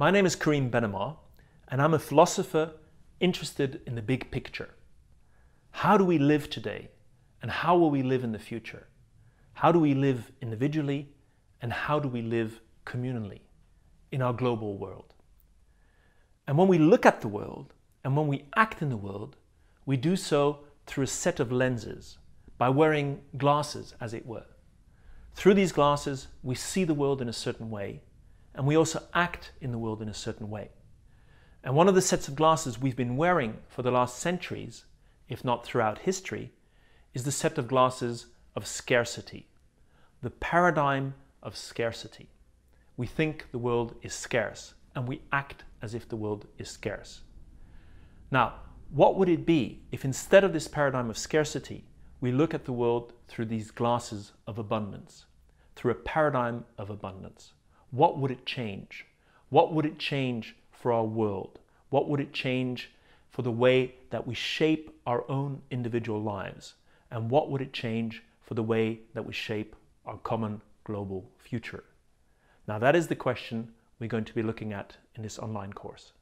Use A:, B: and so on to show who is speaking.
A: My name is Karim Benammar, and I'm a philosopher interested in the big picture. How do we live today, and how will we live in the future? How do we live individually, and how do we live communally in our global world? And when we look at the world, and when we act in the world, we do so through a set of lenses, by wearing glasses, as it were. Through these glasses, we see the world in a certain way, and we also act in the world in a certain way. And one of the sets of glasses we've been wearing for the last centuries, if not throughout history, is the set of glasses of scarcity, the paradigm of scarcity. We think the world is scarce, and we act as if the world is scarce. Now, what would it be if instead of this paradigm of scarcity, we look at the world through these glasses of abundance, through a paradigm of abundance? What would it change? What would it change for our world? What would it change for the way that we shape our own individual lives? And what would it change for the way that we shape our common global future? Now, that is the question we're going to be looking at in this online course.